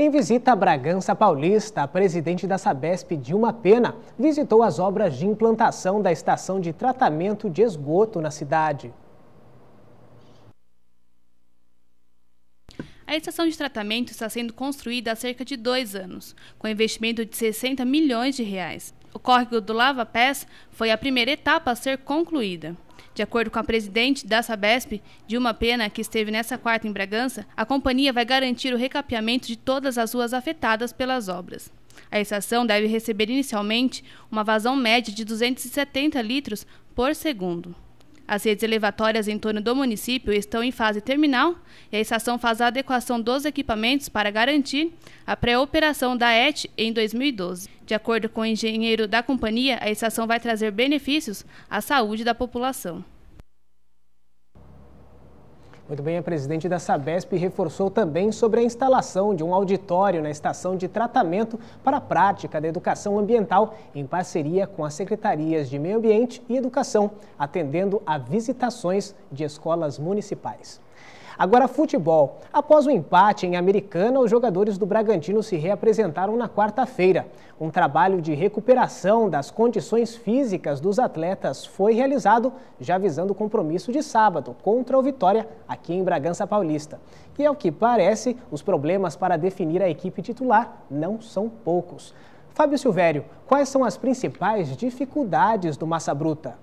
Em visita a Bragança Paulista, a presidente da Sabesp, Dilma Pena, visitou as obras de implantação da estação de tratamento de esgoto na cidade. A estação de tratamento está sendo construída há cerca de dois anos, com investimento de 60 milhões de reais. O córrego do Lava Pés foi a primeira etapa a ser concluída. De acordo com a presidente da Sabesp, Dilma Pena, que esteve nessa quarta em Bragança, a companhia vai garantir o recapeamento de todas as ruas afetadas pelas obras. A estação deve receber inicialmente uma vazão média de 270 litros por segundo. As redes elevatórias em torno do município estão em fase terminal e a estação faz a adequação dos equipamentos para garantir a pré-operação da ET em 2012. De acordo com o engenheiro da companhia, a estação vai trazer benefícios à saúde da população. Muito bem, a presidente da Sabesp reforçou também sobre a instalação de um auditório na estação de tratamento para a prática da educação ambiental, em parceria com as secretarias de Meio Ambiente e Educação, atendendo a visitações de escolas municipais. Agora, futebol. Após o empate em Americana, os jogadores do Bragantino se reapresentaram na quarta-feira. Um trabalho de recuperação das condições físicas dos atletas foi realizado, já visando o compromisso de sábado contra o Vitória, aqui em Bragança Paulista. E ao que parece, os problemas para definir a equipe titular não são poucos. Fábio Silvério, quais são as principais dificuldades do Massa Bruta?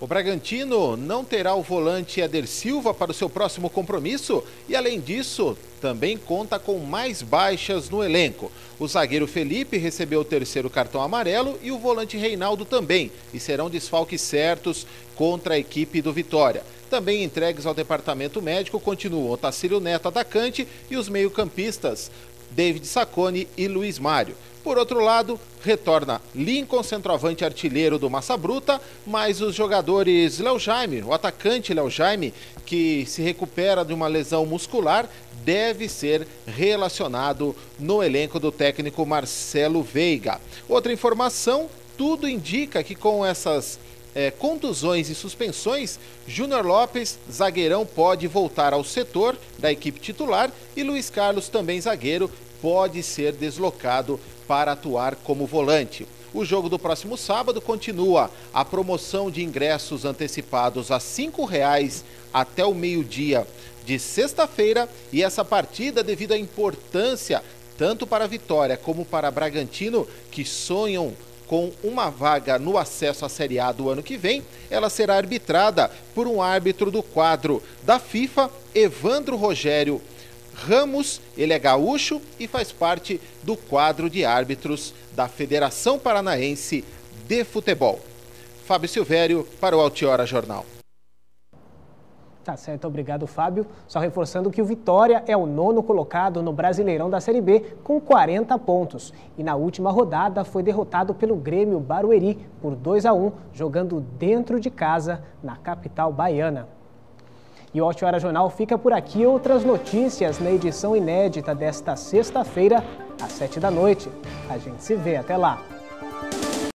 O Bragantino não terá o volante Eder Silva para o seu próximo compromisso e, além disso, também conta com mais baixas no elenco. O zagueiro Felipe recebeu o terceiro cartão amarelo e o volante Reinaldo também, e serão desfalques certos contra a equipe do Vitória. Também entregues ao departamento médico continuam Otacílio Neto, atacante, e os meio-campistas David Saccone e Luiz Mário. Por outro lado, retorna Lincoln, centroavante artilheiro do Massa Bruta, mas os jogadores Léo Jaime, o atacante Léo Jaime, que se recupera de uma lesão muscular, deve ser relacionado no elenco do técnico Marcelo Veiga. Outra informação, tudo indica que com essas é, contusões e suspensões, Júnior Lopes, zagueirão, pode voltar ao setor da equipe titular e Luiz Carlos, também zagueiro, pode ser deslocado para atuar como volante. O jogo do próximo sábado continua a promoção de ingressos antecipados a R$ 5,00 até o meio-dia de sexta-feira e essa partida, devido à importância tanto para a Vitória como para Bragantino, que sonham com uma vaga no acesso à Série A do ano que vem, ela será arbitrada por um árbitro do quadro da FIFA, Evandro Rogério Ramos, ele é gaúcho e faz parte do quadro de árbitros da Federação Paranaense de Futebol. Fábio Silvério para o Altiora Jornal. Tá certo, obrigado Fábio. Só reforçando que o Vitória é o nono colocado no Brasileirão da Série B com 40 pontos. E na última rodada foi derrotado pelo Grêmio Barueri por 2 a 1, jogando dentro de casa na capital baiana. E o Hora Jornal fica por aqui. Outras notícias na edição inédita desta sexta-feira, às sete da noite. A gente se vê. Até lá.